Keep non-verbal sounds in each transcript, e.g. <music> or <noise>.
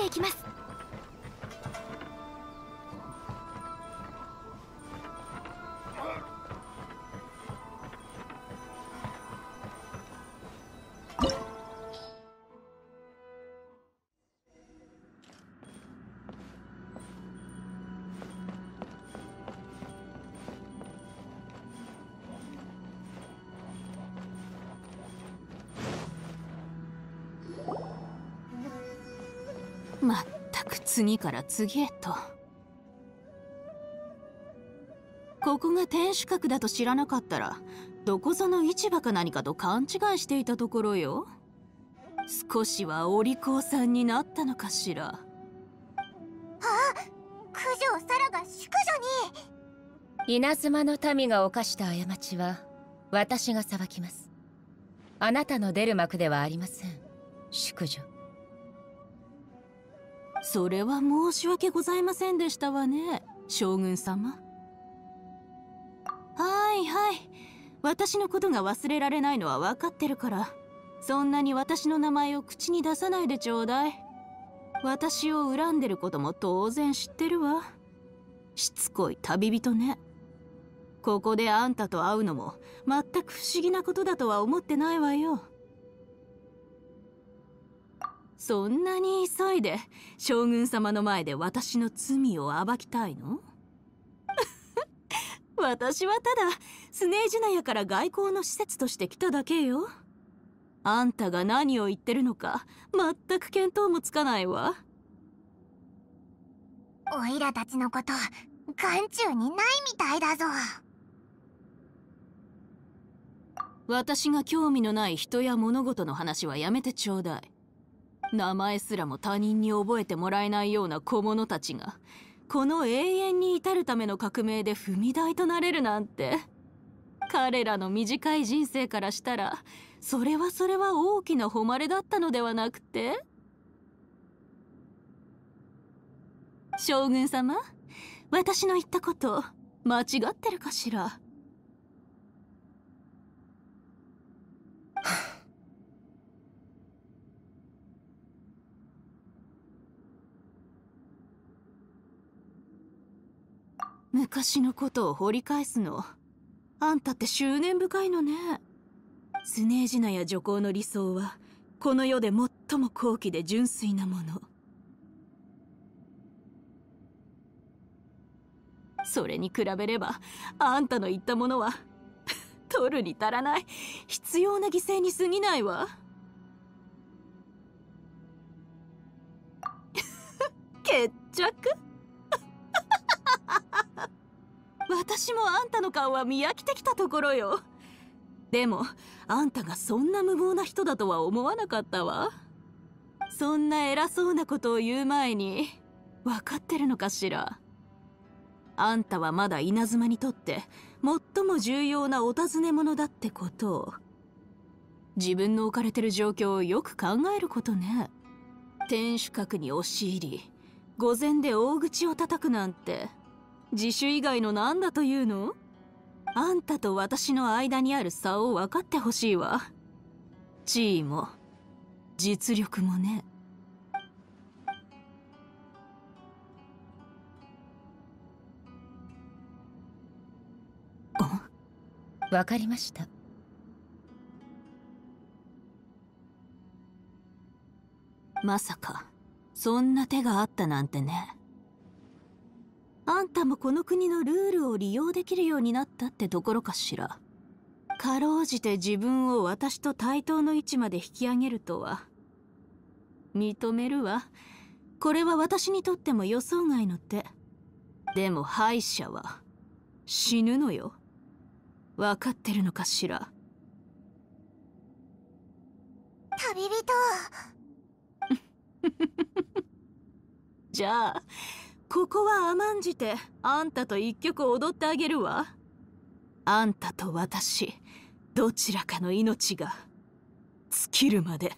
ていきます。まったく次から次へと。ここが天守閣だと知らなかったらどこぞの市場か何かと勘違いしていたところよ。少しはお利口さんになったのかしら。九条サラが淑女に。稲妻の民が犯した過ちは私が裁きます。あなたの出る幕ではありません。淑女それは申し訳ございませんでしたわね将軍様。はいはい。私のことが忘れられないのは分かってるから。そんなに私の名前を口に出さないでちょうだい。私を恨んでることも当然知ってるわ。しつこい旅人ね。ここであんたと会うのも全く不思議なことだとは思ってないわよ。そんなに急いで将軍様の前で私の罪を暴きたいの？<laughs> 私はただスネージュナヤから外交の施設として来ただけよ。あんたが何を言ってるのか全く見当もつかないわ。オイラたちのこと眼中にないみたいだぞ。私が興味のない人や物事の話はやめてちょうだい名前すらも他人に覚えてもらえないような小物たちがこの永遠に至るための革命で踏み台となれるなんて。彼らの短い人生からしたらそれはそれは大きな誉れだったのではなくて。将軍様私の言ったこと間違ってるかしら？昔のことを掘り返すの。あんたって執念深いのね。スネージナや女皇の理想はこの世で最も高貴で純粋なもの。それに比べればあんたの言ったものは <laughs> 取るに足らない。必要な犠牲に過ぎないわ。<laughs> 決着？私もあんたの顔は見飽きてきたところよ。でもあんたがそんな無謀な人だとは思わなかったわ。そんな偉そうなことを言う前に分かってるのかしら。あんたはまだ稲妻にとって最も重要なお尋ね者だってことを。自分の置かれてる状況をよく考えることね。天守閣に押し入り御前で大口を叩くなんて。自首以外の何だというの？あんたと私の間にある差を分かってほしいわ。地位も実力もね。わかりました。まさかそんな手があったなんてねあんたもこの国のルールを利用できるようになったってところかしら。かろうじて自分を私と対等の位置まで引き上げるとは。認めるわ。これは私にとっても予想外の手。でも敗者は。死ぬのよ。分かってるのかしら。旅人。<laughs> じゃあここは甘んじてあんたと一曲踊ってあげるわ。あんたと私どちらかの命が尽きるまで。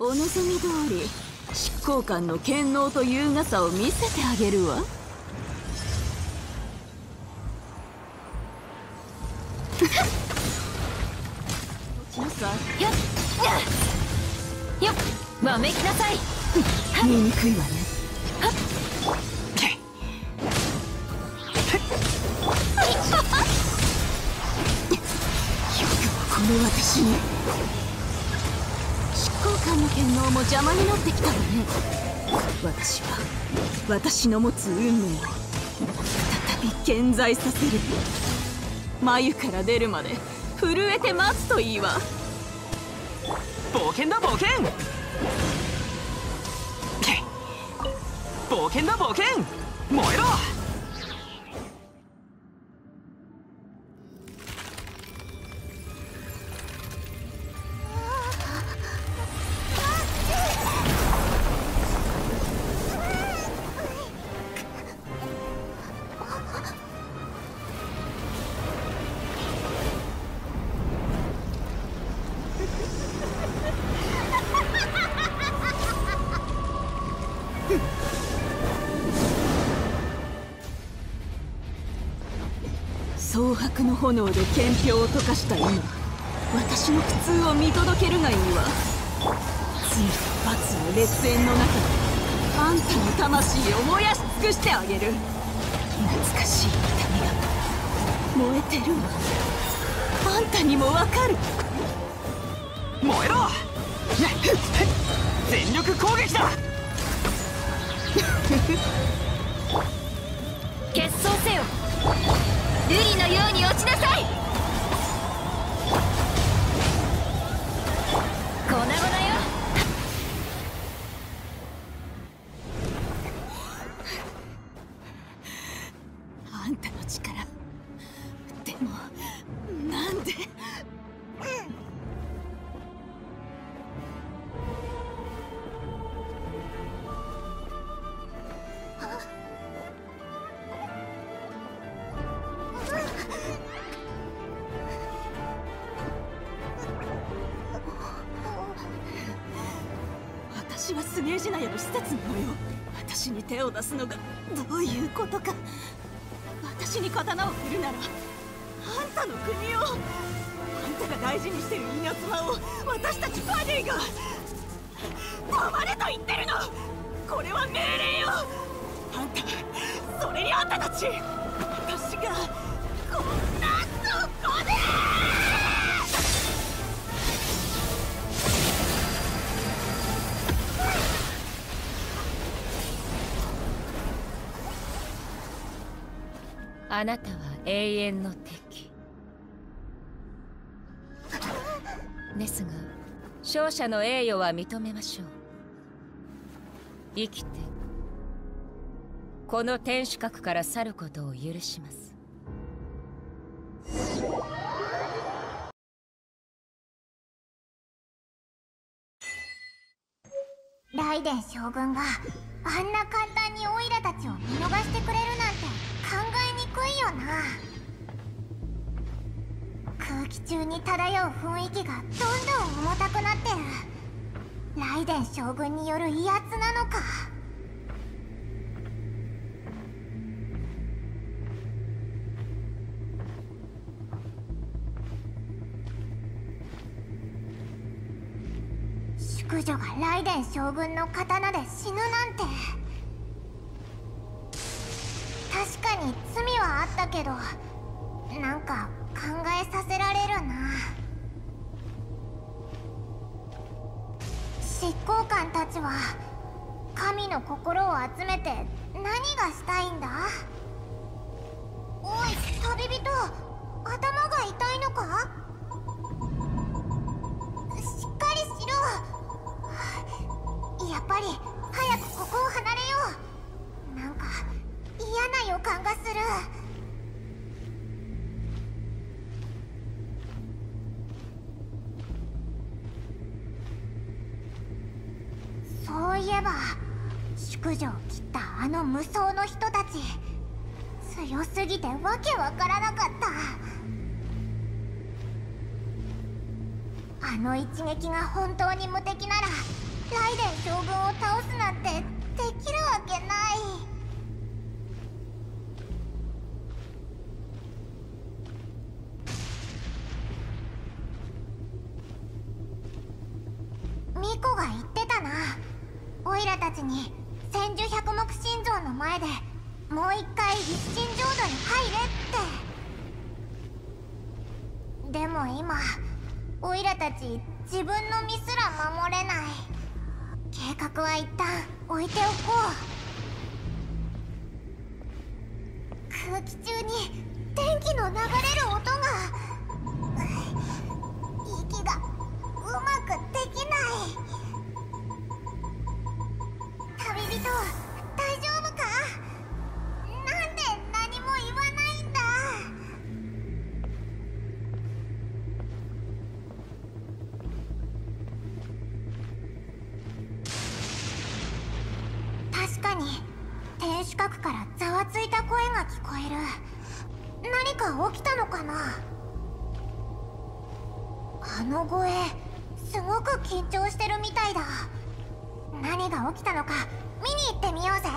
お望み通り執行官の権能と優雅さを見せてあげるわ。ちなさいよっわめきなさい。醜いわね。よくこの私に。執行官の権能も邪魔になってきたわね。私は私の持つ運命を再び健在させる。眉から出るまで震えて待つといいわ冒険だ冒険。冒険だ冒険。燃えろ。蒼白の炎で憲兵を溶かした今私の苦痛を見届けるがいいわ。罪と罰の烈焰の中であんたの魂を燃やし尽くしてあげる。懐かしい痛みが燃えてる。わあんたにもわかる。燃えろ。<laughs> 全力攻撃だ。決闘せよ瑠璃のように落ちなさい。粉々私はスゲージナヤの施設なのよ。私に手を出すのがどういうことか。私に刀を振るならあんたの国をあんたが大事にしてる稲妻を私たちバディが黙れと言ってるの。これは命令よ。あんたそれにあんたたち私がこんあなたは永遠の敵。ですが勝者の栄誉は認めましょう。生きてこの天守閣から去ることを許します。ライデン将軍があんな簡単にオイラたちを見逃してくれるなんて。気中に漂う雰囲気がどんどん重たくなってる。ライデン将軍による威圧なのか。淑女がライデン将軍の刀で死ぬなんて。確かに罪はあったけどなんかえさせられるな。執行官たちは神の心を集めて何がしたいんだ？おい旅人頭が痛いのか？いえば宿女を切ったあの無双の人たち。強すぎてわけわからなかった。あの一撃が本当に無敵ならライデン将軍を倒すなんてできるわけないミコが言ってたなオイラたちに千住百目心臓の前でもう一回一心浄土に入れって。でも今オイラたち自分の身すら守れない。計画は一旦置いておこう。空気中に電気の流れに天守閣からざわついた声が聞こえる。何か起きたのかな？あの声すごく緊張してるみたいだ。何が起きたのか見に行ってみようぜ。